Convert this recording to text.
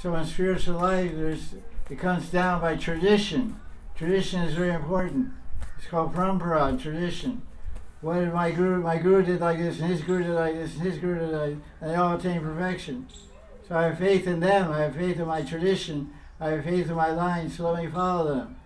So in spiritual life, there's it comes down by tradition. Tradition is very important. It's called parampara, tradition. What did my guru? My guru did like this, and his guru did like this, and his guru did like, This, and they all attain perfection. So I have faith in them. I have faith in my tradition. I have faith in my line. So let me follow them.